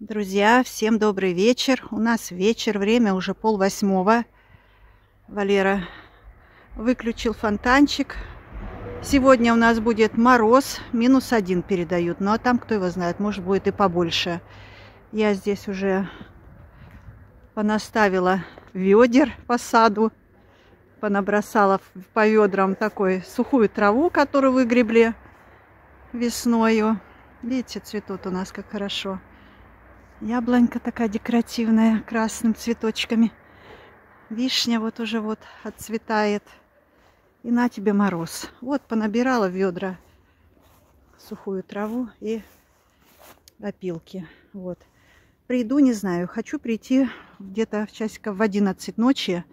Друзья, всем добрый вечер. У нас вечер, время уже пол восьмого. Валера выключил фонтанчик. Сегодня у нас будет мороз, минус один передают. Ну а там, кто его знает, может будет и побольше. Я здесь уже понаставила ведер по саду. Понабросала по ведрам такой сухую траву, которую выгребли весною. Видите, цветут у нас как хорошо. Яблонька такая декоративная, красным цветочками. Вишня вот уже вот отцветает. И на тебе мороз. Вот понабирала в ведра сухую траву и опилки. Вот. Приду, не знаю, хочу прийти где-то в часиков в 11 ночи,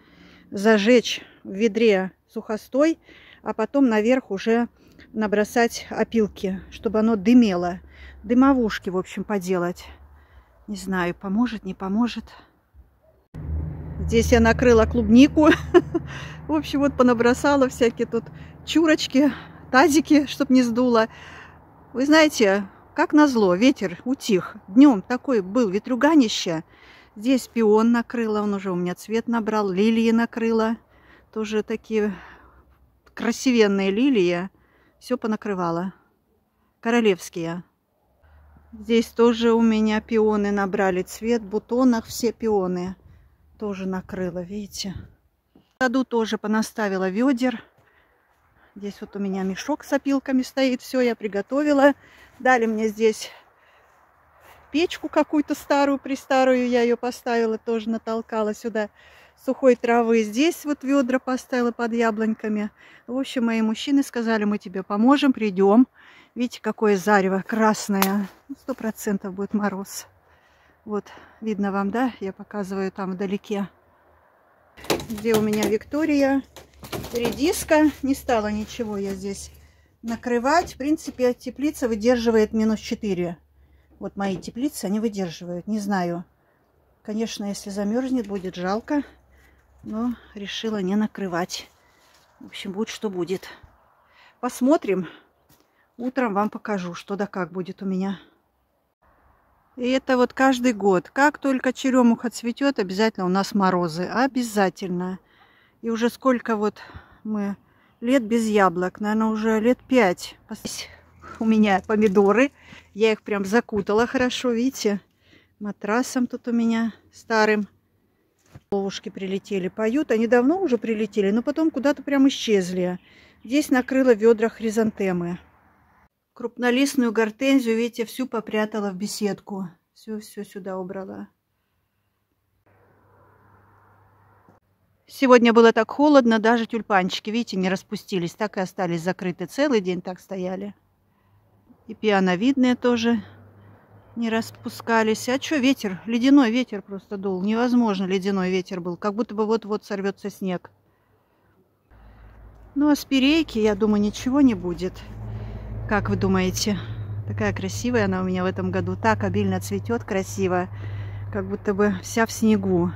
зажечь в ведре сухостой, а потом наверх уже набросать опилки, чтобы оно дымело. Дымовушки, в общем, поделать. Не знаю, поможет, не поможет. Здесь я накрыла клубнику. В общем, вот понабросала всякие тут чурочки, тазики, чтоб не сдуло. Вы знаете, как назло, ветер утих. Днем такой был ветруганище. Здесь пион накрыла, он уже у меня цвет набрал. Лилии накрыла. Тоже такие красивенные лилии. Все понакрывала. Королевские. Здесь тоже у меня пионы набрали цвет. В бутонах все пионы. Тоже накрыла, видите. В саду тоже понаставила ведер. Здесь вот у меня мешок с опилками стоит. Все, я приготовила. Дали мне здесь печку какую-то старую, пристарую. Я ее поставила, тоже натолкала сюда сухой травы. Здесь вот ведра поставила под яблоньками. В общем, мои мужчины сказали, мы тебе поможем, придем. Видите, какое зарево красное. Сто процентов будет мороз. Вот, видно вам, да? Я показываю там вдалеке. Где у меня Виктория. Редиска. Не стала ничего я здесь накрывать. В принципе, теплица выдерживает минус 4. Вот мои теплицы, они выдерживают. Не знаю. Конечно, если замерзнет, будет жалко. Но решила не накрывать. В общем, будет что будет. Посмотрим. Утром вам покажу, что да как будет у меня. И это вот каждый год. Как только черемуха цветет, обязательно у нас морозы. Обязательно. И уже сколько вот мы лет без яблок. Наверное, уже лет пять. У меня помидоры. Я их прям закутала хорошо, видите? Матрасом тут у меня старым. Ловушки прилетели, поют. Они давно уже прилетели, но потом куда-то прям исчезли. Здесь накрыла ведра хризантемы. Крупнолистную гортензию, видите, всю попрятала в беседку. Все-все сюда убрала. Сегодня было так холодно, даже тюльпанчики, видите, не распустились. Так и остались закрыты. Целый день так стояли. И пиановидные тоже не распускались. А что ветер? Ледяной ветер просто дул. Невозможно ледяной ветер был. Как будто бы вот-вот сорвется снег. Ну а спирейки, я думаю, ничего не будет. Как вы думаете? Такая красивая она у меня в этом году. Так обильно цветет красиво, как будто бы вся в снегу.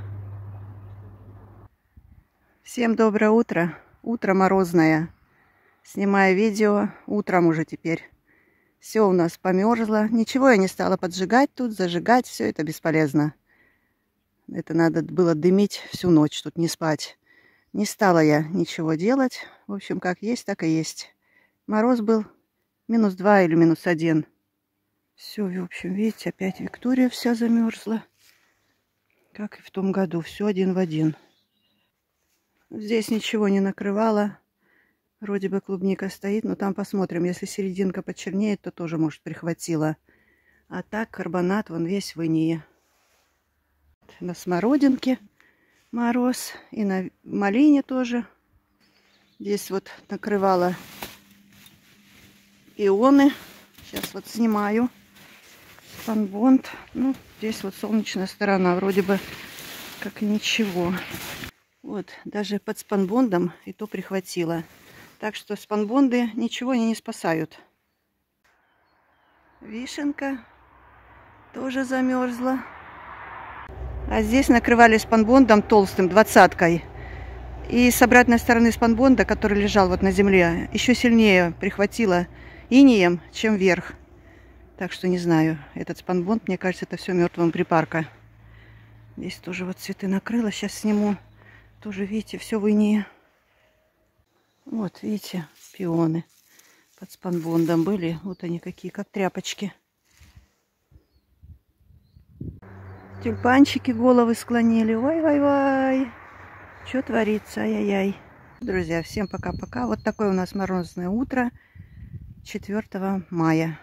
Всем доброе утро. Утро морозное. Снимаю видео утром уже теперь. Все у нас померзло. Ничего я не стала поджигать тут, зажигать. Все это бесполезно. Это надо было дымить всю ночь, тут не спать. Не стала я ничего делать. В общем, как есть, так и есть. Мороз был Минус два или минус один. Все, в общем, видите, опять Виктория вся замерзла. Как и в том году. Все один в один. Здесь ничего не накрывало. Вроде бы клубника стоит, но там посмотрим. Если серединка почернеет, то тоже, может, прихватило. А так карбонат вон весь в инее. На смородинке мороз. И на малине тоже. Здесь вот накрывала пионы. Сейчас вот снимаю. Спанбонд. Ну, здесь вот солнечная сторона. Вроде бы как ничего. Вот, даже под спанбондом и то прихватило. Так что спанбонды ничего не спасают. Вишенка тоже замерзла. А здесь накрывали спанбондом толстым, двадцаткой. И с обратной стороны спанбонда, который лежал вот на земле, еще сильнее прихватило инеем, чем вверх. Так что не знаю. Этот спанбонд, мне кажется, это все мертвым припарка. Здесь тоже вот цветы накрыло. Сейчас сниму. Тоже, видите, все в инии. Вот, видите, пионы под спанбондом были. Вот они какие, как тряпочки. Тюльпанчики головы склонили. Ой-ой-ой. Что творится? Ай-яй-яй. Друзья, всем пока-пока. Вот такое у нас морозное утро 4 мая.